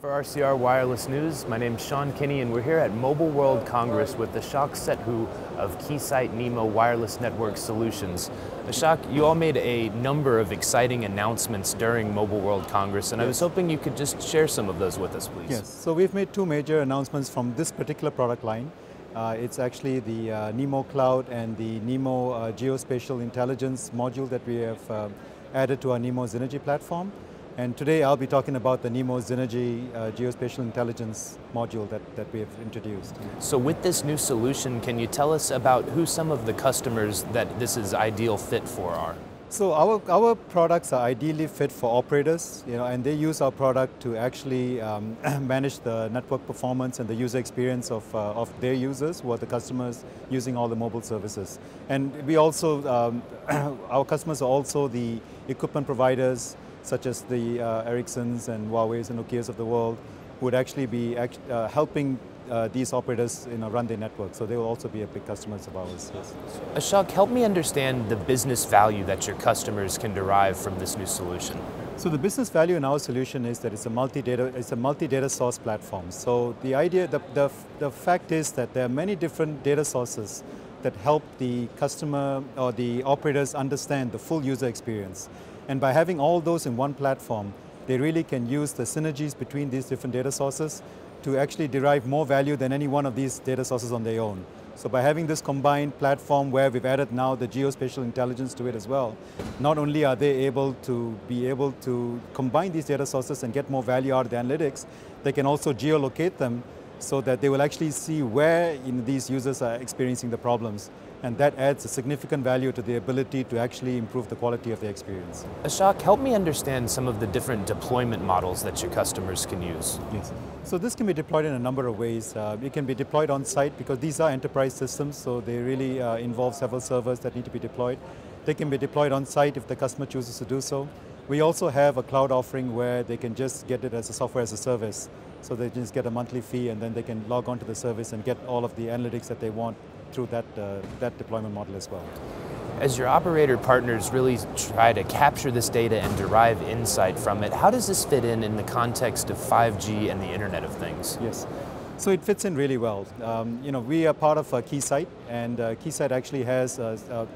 For RCR Wireless News, my name is Sean Kinney and we're here at Mobile World Congress with Ashok Sethu of Keysight Nemo Wireless Network Solutions. Ashok, you all made a number of exciting announcements during Mobile World Congress and yes. I was hoping you could just share some of those with us, please. Yes, so we've made two major announcements from this particular product line. Uh, it's actually the uh, Nemo Cloud and the Nemo uh, Geospatial Intelligence module that we have uh, added to our Nemo Xynergy platform. And today I'll be talking about the NEMO Xynergy uh, Geospatial Intelligence module that, that we have introduced. So with this new solution, can you tell us about who some of the customers that this is ideal fit for are? So our, our products are ideally fit for operators, you know, and they use our product to actually um, manage the network performance and the user experience of, uh, of their users, who are the customers using all the mobile services. And we also, um, our customers are also the equipment providers, such as the uh, Ericssons and Huawei's and Nokia's of the world, would actually be act uh, helping uh, these operators you know, run their network. So they will also be a big customers of ours. Yes. Ashok, help me understand the business value that your customers can derive from this new solution. So the business value in our solution is that it's a multi-data, it's a multi-data source platform. So the idea, the, the, the fact is that there are many different data sources that help the customer or the operators understand the full user experience. And by having all those in one platform, they really can use the synergies between these different data sources to actually derive more value than any one of these data sources on their own. So by having this combined platform where we've added now the geospatial intelligence to it as well, not only are they able to be able to combine these data sources and get more value out of the analytics, they can also geolocate them so that they will actually see where these users are experiencing the problems and that adds a significant value to the ability to actually improve the quality of the experience. Ashok, help me understand some of the different deployment models that your customers can use. Yes. So this can be deployed in a number of ways. Uh, it can be deployed on site because these are enterprise systems, so they really uh, involve several servers that need to be deployed. They can be deployed on site if the customer chooses to do so. We also have a cloud offering where they can just get it as a software as a service. So they just get a monthly fee and then they can log on to the service and get all of the analytics that they want through that, uh, that deployment model as well. As your operator partners really try to capture this data and derive insight from it, how does this fit in in the context of 5G and the Internet of Things? Yes. So it fits in really well. Um, you know, we are part of uh, Keysight, and uh, Keysight actually has uh, uh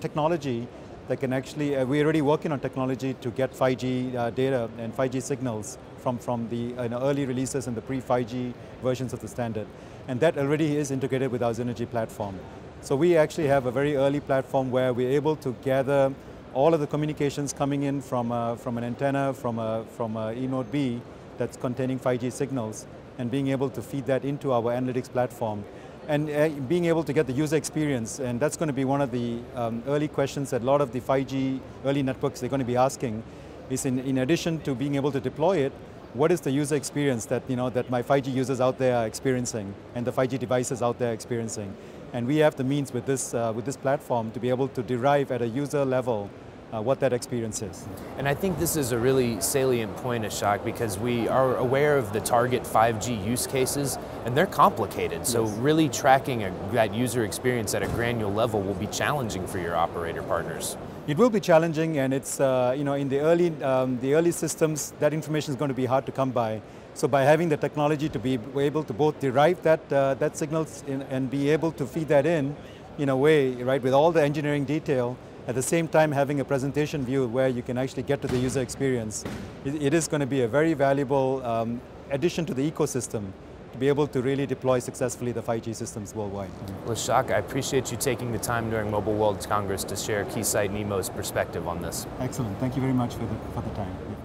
technology that can actually, uh, we're already working on technology to get 5G uh, data and 5G signals from, from the early releases and the pre-5G versions of the standard. And that already is integrated with our Xynergy platform. So we actually have a very early platform where we're able to gather all of the communications coming in from, uh, from an antenna, from a, from a eNode B that's containing 5G signals, and being able to feed that into our analytics platform and uh, being able to get the user experience. And that's going to be one of the um, early questions that a lot of the 5G early networks they're going to be asking is in, in addition to being able to deploy it, what is the user experience that, you know, that my 5G users out there are experiencing and the 5G devices out there experiencing? And we have the means with this, uh, with this platform to be able to derive at a user level uh, what that experience is. And I think this is a really salient point, Ashok, because we are aware of the target 5G use cases, and they're complicated. So yes. really tracking a, that user experience at a granular level will be challenging for your operator partners. It will be challenging, and it's uh, you know in the early um, the early systems that information is going to be hard to come by. So by having the technology to be able to both derive that uh, that signals in, and be able to feed that in, in a way, right, with all the engineering detail, at the same time having a presentation view where you can actually get to the user experience, it, it is going to be a very valuable um, addition to the ecosystem be able to really deploy successfully the 5G systems worldwide. Well, Shak, I appreciate you taking the time during Mobile World Congress to share Keysight Nemo's perspective on this. Excellent. Thank you very much for the, for the time.